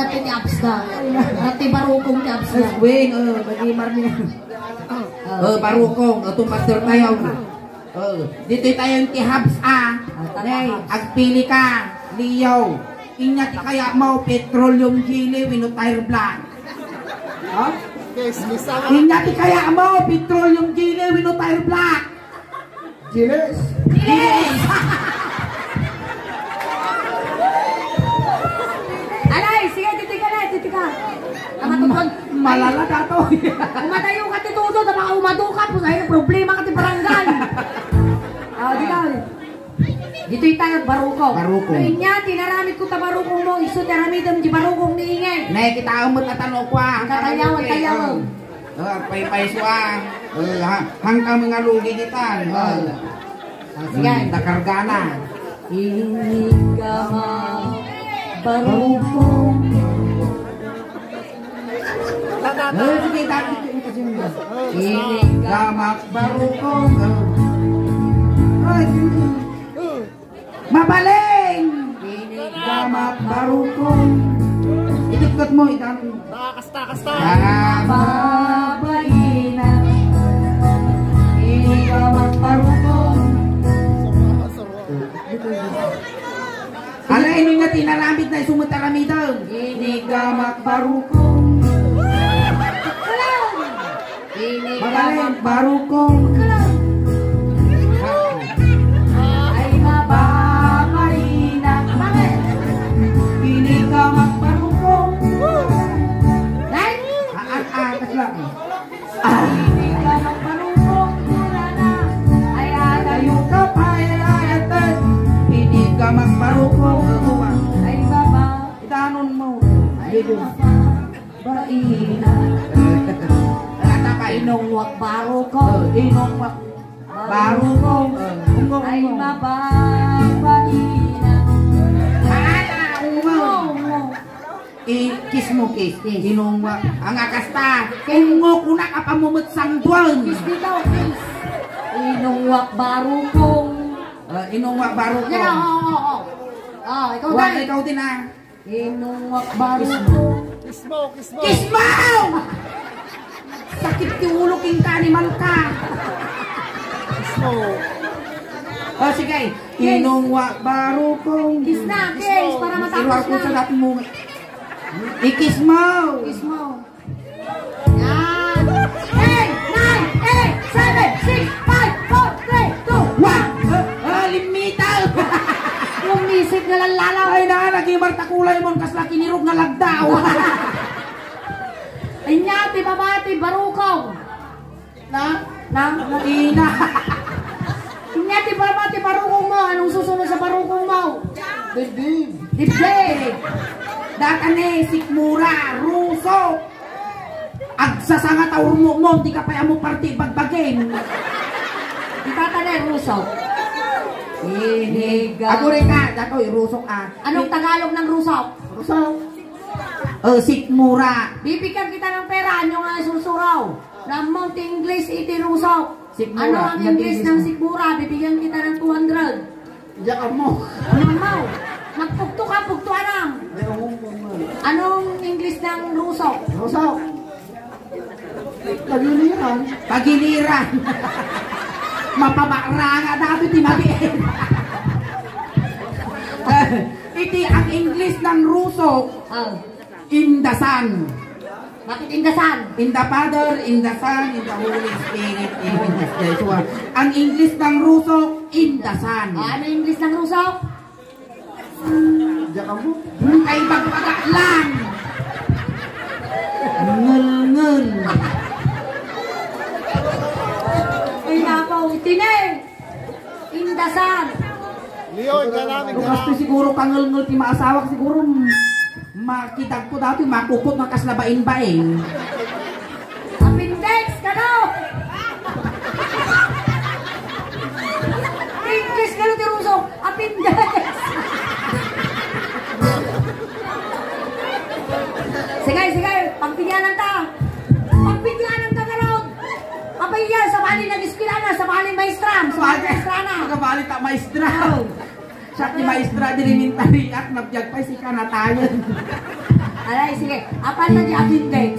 Dati ni Abs na. Dati barukong ni Abs na. Wing, uh, magimar niya. Oh, barukong, uh, tumaster tayo. Oh, dito tayo yung ti Habs, ah. Nay, agpili ka, Leo. Inya ti kaya mo, petroleum jelly, wino tire black. Ha? Inya ti kaya mo, petroleum jelly, wino tire black. Giles. Yes! Tama tutron. Malala dato. Umatayo ka ti tuto, tama ka umaduka, po sa'yo problema ka ti barangay. Ah, di ka. Dito yung tayo, barukong. Barukong. Ay niya, tinaramit ko ta barukong mo, iso tiramidam di barukong ni Ingay. Nay, kita mo na tanong ko ah. Katayawan, tayawan. Oh, pay pay suang. Oh, ha- hanggang mga lugi kita. Oh. Sige. Dakarga na. Inig ka ma, barukong. Sige, dati ko kasi mo. Inig ka Gamak barukong. Mabaling! Gamak barukong. Itikot mo, itan. Kasta, kasta. babaina. Inig ka magbarukong. Ala, ini nga tinaramid na isumutaramid daw. Ini gamak barukong. Inig ka Mabaling barukong. Ah, ah, ah. Ay mababaina. Kata pa Inong wak barukong. Inong wak barukong. Ungong Ay mo. mababaina. Ala, ungong. Ungong. I-kiss mo, kiss. Inong wak. Ang akasta. Ungo kuna ka pamumut sang buwan. Kiss dito, kiss. Inong wak barukong. Uh, inong wak barukong. Yan, oo, oo, oo. Oh, ikaw Wag dahil. ikaw din ah. Inong wak barukong. Kiss mo, kiss mo. Kiss mo! Sakit ti ulo king kaniman ka. Mo. Oh, sige. Inong wak barukong. Kiss na, kiss, para matapos Iruwag ko sa na. lahat mo. I-kiss mo. Kiss mo. Yan. Eight, nine, eight, seven, six, five, four, three, two, Wah! Ah, limital! Lumisip na lang lalaw. Ay na, nagimar takulay mo kasla kinirog nga lagdaw. Ay nyati, babati, barukong. na? Nang, Ina. Inyati, babati, barukong mo. Anong susunod sa barukong mo? Dibdib. Dibdib. Datan eh, sikmura, ruso. Agsasanga taur mo mo, di ka pa mo parti bagbagin. Itatanay, Ruso. Iniga. Ako rin ka, datoy, rusok ah. Anong Tagalog ng Ruso? Ruso? Oh, sikmura. Bibigyan kita ng pera, ano nga susuraw? Ramount English, iti Ruso. Sikmura. Ano ang English ng. Sikmura? Bibigyan kita ng 200. Diyan mo. Ano mo? Magpugto ka, pugto lang. Anong English ng Ruso? Ruso. Pagiliran. Pagiliran. Mapabakra nga dati ti mabiin. Iti ang English ng Ruso, Oh. In the sun. Bakit indasan? In the Father, in the Son, in the Holy Spirit, Amen. Yeshua. Ang English ng Ruso, in the Sun. Ah, ano English ng Ruso? Diyan ka mo. Ay magpaga lang. Ngul-ngul. Ay, napaw, tine! Indasan! Leon, ka namin Kung kasto siguro kangul-ngul ti maasawak siguro makidag ko dati makukot ng kaslabain-bain. Appendix, kano? English, kano ti Ruso? Appendix! sige, sige, pagbigyanan ta. Pagbigyanan ta karon. Abay yan, sa bali nag-eskwela na, sa bali maestram, sa bali maestra na. Magabalik ta maestra. Siya ti maestra elementary at nabiyag pa si kanatayan. Alay, sige. Apan na di appendix.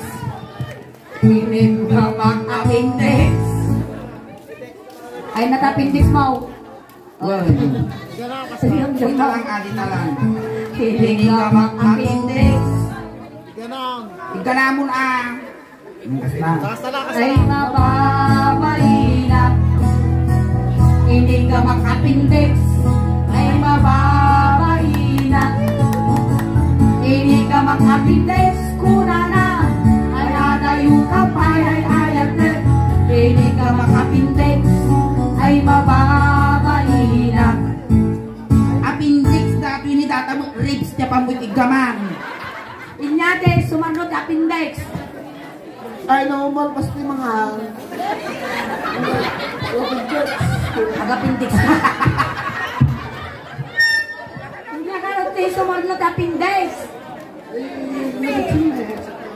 Pinig ka mag-appendix. Ay, nata-appendix mo. Well, Sige, ang ito joke. lang adi na lang. Pinig ka. Ganang. Ah. Basta. Basta na ka Ay, mababalina. Hindi ka mag-appendix. Ay, mababalina. Hindi ka mag-appendix. Kuna na. Ay, adayo ka pa. Ay, ayat na. Hindi ka mag-appendix. Ay, mababalina. Appendix dati ni data mo ribs niya pamutig gaman. Inyate, sumanod appendix. Ay, normal, basta yung mga... Hindi ka rin sumanod appendix.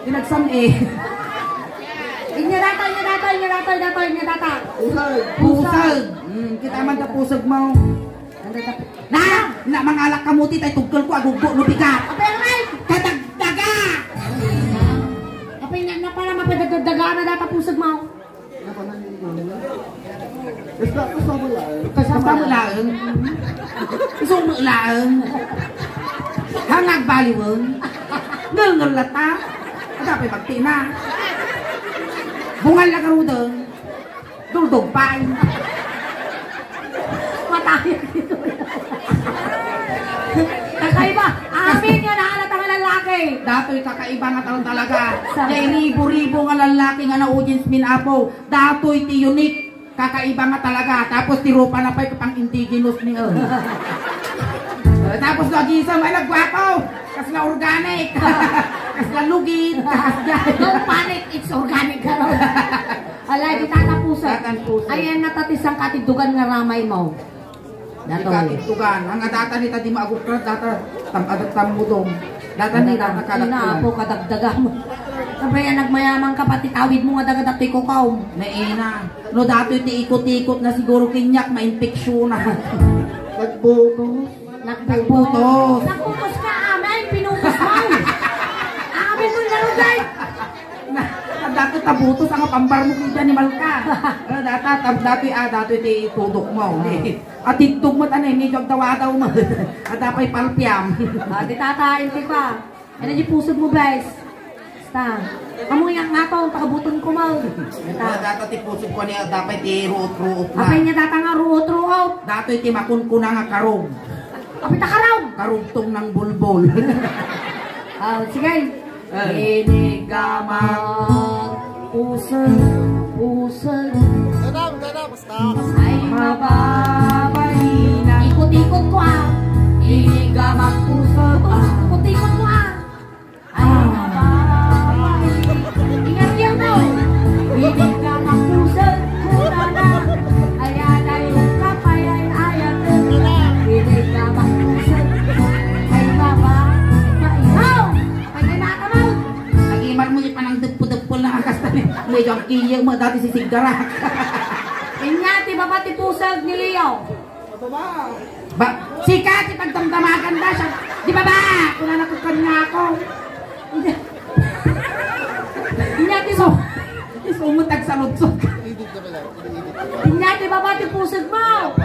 Tinagsam eh. Inya data, inya data, inya data, inya data, inya data. Usay. Pusag. Mm, kita man ka pusag mo. Na! Na mga alak kamuti tay tugkol ko agugbo no bigat. Apa yang lain? Kadagdaga! Apa yang na pala mapadagdaga na data pusag mo? Basta, basta mo lang. Kasama mo laeng. Isong mo laeng. Hangag baliweng. Ngel lata. Ada pa pagtina. Bungal lang karudeng. Duldog pa. Matayag dito. Kakaiba, amin nga nahalat ang lalaki. Dato'y kakaiba nga taon talaga. Kaya inibo-ribo nga lalaki nga na audience min apo. Dato'y ti unique. Kakaiba nga talaga. Tapos ti Rupa na pa'y pang indigenous ni El. Eh, Tapos lagi isang ay nagwapo. Kas na organic. Kas na lugid. Kas Don't panic, it's organic ka ron. Alay, di tatapusag. Tatapusag. Ayan natatisang katidugan nga ramay mo. Dato. Ikatitugan. Ang data ni tadi maagukrat data tam adat tamudong. Data ni data Ina po kalak. kadagdaga mo. Sabi yan, nagmayaman ka pati tawid mo nga dagat ko kaum. Naina. No dato ti ikot-ikot na siguro kinyak ma-infeksyon na. Nagbuko. Nagputos. Nagputos ka amin, pinutos mo. Amin mo. Ang dati tabutos ang pambar mo kaya ni Malka. Ano data tab dati ah dati ti tudok mo. At titog mo tanay ni jog dawa daw mo. At dapay palpiam. Ah, di tatain ti pa. Ano di pusod mo guys? Basta. Amo yang ngato, pakabuton ko mo. Ah, data ti pusog ko niya dapay ti ruot-ruot na. Apay niya data nga ruot-ruot. Dati ti makunkuna nga karog. Apay ta karaw. Karugtong ng bulbol. Ah, sige. Ay. Inigamang pusod, pusod, Ganang, ganang, basta. ay mababalina. Ikot-ikot ko ah. Inigamang pusod, ah. Ikot-ikot Iya mo dati si Sigdarak. Inyati babati pusag ni Leo. ba, sikat ipagdamdamagan da siya. Di ba ba? Kung nakukan nga ako. Inyati so. Isumutag sa lutsok. Inyati babati pusag mo.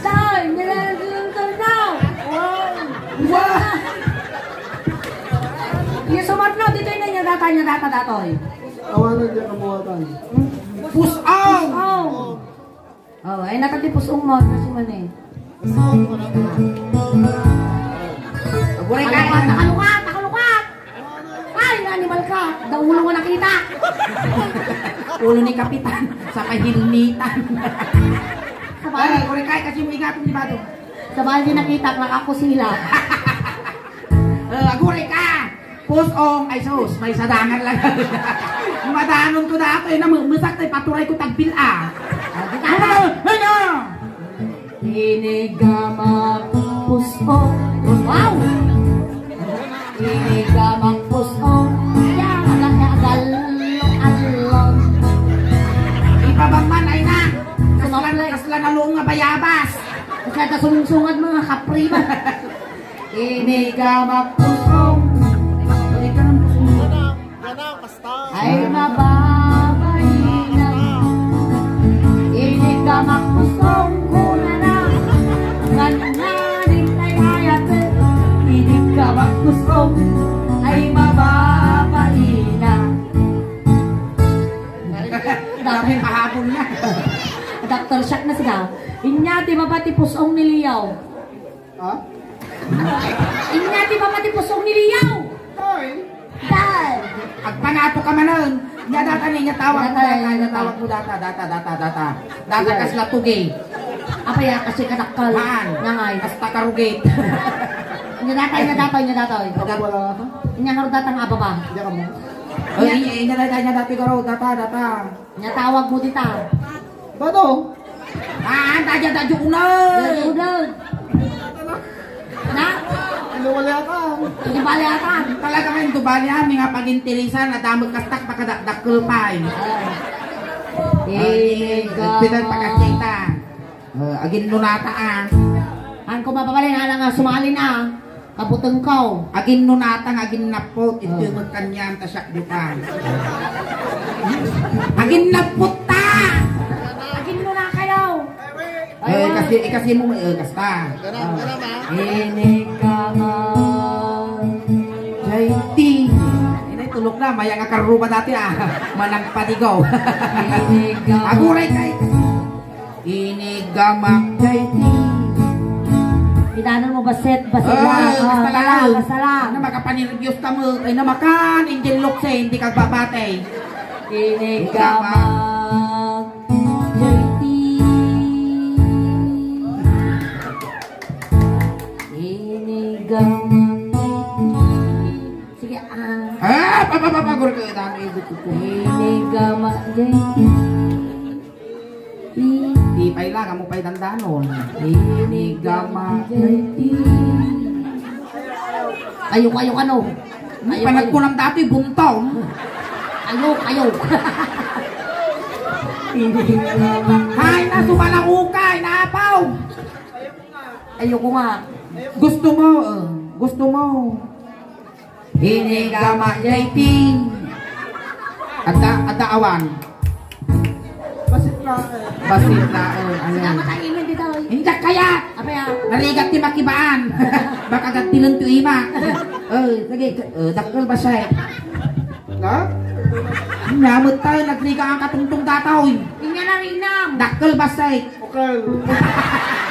Tay, nilalagyan ka na. Wow! Yung sumat na, dito na niya data niya data datoy. Awanan niya kamuhatan. Pusong! Oh. Oh, ay nakatipos umot kasi man eh. Buray ka. Nakalukat, nakalukat, nakalukat! Ay, animal ka! Daw ulo mo nakita! Ulo ni Kapitan sa kahilnitan. Sa Ay, buray ka kasi mo igatong di ba to? sa bahay din nakita, nakako sila. Uh, aguray ka! Pusong! Ay sus, may sadangan lang. Madanon ko na ako eh, namumusak tayo, paturay ko tagbil ah. Ano? Ano? Inigamang puso. Wow! Inigamang puso. Yang agal alon. Ipabaman ay na! Kaslan, Sumablay. kaslan na luong nga bayabas. Kasi kasulungsungad mga kaprima. Inigamang puso. Ay mababay na. Inigamang puso. Kuna na. Ganganin ay ayat. Inigamang puso. Ay mababay na. Dami pahabol na. Dr. Shock na sila. Inyati mabati pusong niliyaw. Ha? Inyati mabati pusong niliyaw. Hoy! Dahil. Agpanato ka manon. Nya data ni nya tawag mo Data, data, nya data. tawag mo data, data, data, data. Data kasla tugay. Apa ya kasi kadakal. Maan. Nangay. Hasta karugate. Inya datay, inya datay, inya datay. Ako wala ka? Inya harus datang apa ba? Diyan ka mo? Ay, nya data, nya dati ko data, data. Inya tawag mo dita. Bato! Ah, dadya dadyo una. Udod. Na? Bali ata. Talaga tubali ami nga pagintilisan na damot kastak pakadakdakkel pa. Eh, Pitan pakakita. Uh, agin nunata ah. Ang kumapabalin hala nga sumali na. Kabutong ko. Agin nunata nga agin napot ito yung magkanyang tasyak pa. Agin napot ta! Eh, kasi, eh, kasi mo, eh, kasta. Ganang ha? Inikaman. JT. Ini tulok na, maya nga karuba dati ah. Manang patigaw. Inikaman. Aguray kay. Inigamak JT. Inanon mo ba set? Basit Ay, lang. basta Ah, lang. Basta lang. Na makapanireviews ka mo. Ay namakan, Angel Locke hindi ka babatay. Inigamang Sige, ah. Ah, papapapagor ka. Dami ito ko. Inigamang JT. Di pa lang, amo pa'y dandanon. Inigamang JT. Ayok, ayok, ano? Ayok, Panag ko ayok. ng dati, buntong. Ayok, ayok. Hay na, sumalang ukay, naapaw. Ayoko nga. Gusto mo, uh, gusto mo. Hinigama JT. Ada, ada awan. Basit na eh. Basit na, uh, ano yan. Sama kainin dito. Hindi kaya. Apa ya? Narigat ti makibaan. Baka gatilan ti ima. Eh, sige, uh, dakkel ba siya? Ha? Nyamot tayo, nagriga ang katungtong tataw. Inya na rinam. Dakkel ba siya? Okay.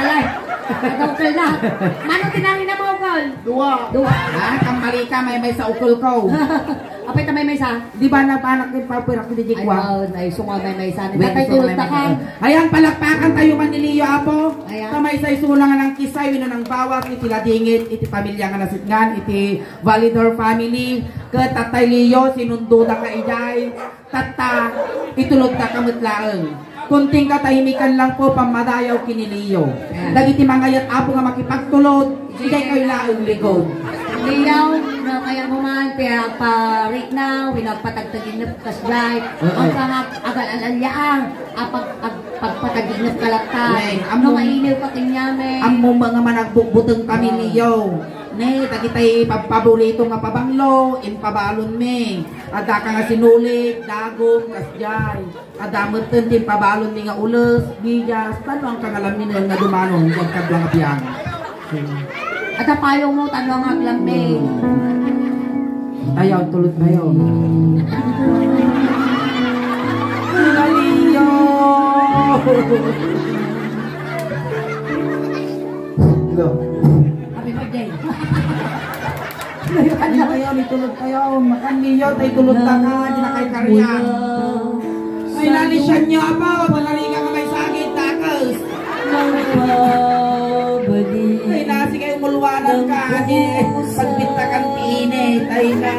Alay. Kadokal na. Mano tinangin na mo, Kol? Dua. Dua. Ah, kamali ka, may may sa ukol ko. Apay tamay may sa? Di ba napanak din papirak ni Ay, Jigwa? wow, ay sumama may may sa. May Tatay tulog may na ka. Ayan, palakpakan tayo maniliyo apo. Ayan. Kamay sa isulang ng kisay, wino ng bawat, iti ladingit, iti pamilya nga nasitngan, iti Validor family, ke tatay Leo, sinundo na ka ijay, tata, itulog na kamutlaang. Kunting katahimikan lang po pamadayaw kiniliyo. Dagiti mga yat apo nga makipagtulod, igay kayo laong ligod. Liyaw na kaya kuman, kaya pa right now, winagpatagtagin na kas drive. Oo. Ang kang agal-alalyaang, apag pagpatagin na kalaktan. Nay, Ano amo- mainil pa kinyame. Ang mo mga managbutang kami niyo. Ne, tagitay paborito nga pabanglo, in pabalon me. Ada ka nga sinulit, dagom, kasjay. Ada merten din pabalon mi nga ules, bigas, tano ang kangalamin nga dumanon, kag kadlang apiyang. At ang payong mo, tanong ang lambe. Tayo, tulot tayo. Naliyo! Go. Happy birthday. Ano kayo, ni tulog kayo. Makan niyo, tayo tulog ka ka, di na kay karyan. Ay, nalisyan niyo, apo. Talari ka kamay sakit, takas. Kayo mulwanan ka, di. Pagpita kang tiinit, ay na.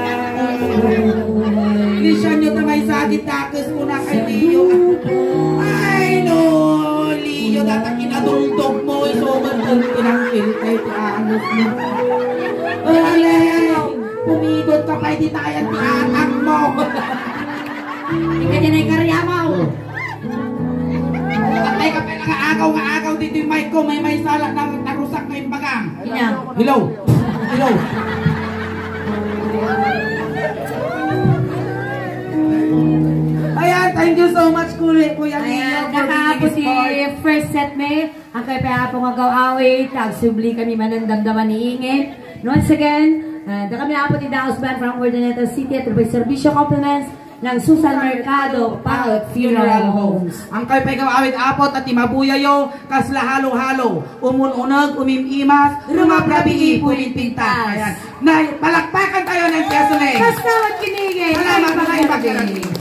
Nalisyan niyo, tamay sakit, takas ko na kay Leo. Ay, no, Leo, datang kinadultog mo, isoban ang pinangkil kay Tianos mo. Ay, pumidot ka pa, hindi tayo tiatak mo. Ika dyan ay karyamaw. Patay ka pa nga agaw nga agaw dito yung mic ko, may may sala yung Inyang. Hello? Hello? Ayan, thank you so much, Kuya Kuya Ayan, being si first set me. Ang kay pahapon nga gaw-awit. Tagsubli kami manandamdaman ni Ingit. Once again, uh, da kami hapon ni Daos Band from Ordinata City at may servisyo compliments ng Susan Mercado Pallet Funeral Homes. Ang kay pay awit apot at timabuyayo, kasla halo-halo, umununag, umimimas, rumabrabi, pulitintas. Ayan. Nay, palakpakan tayo ng eh. Basta magkinigay. Salamat mga ibagay.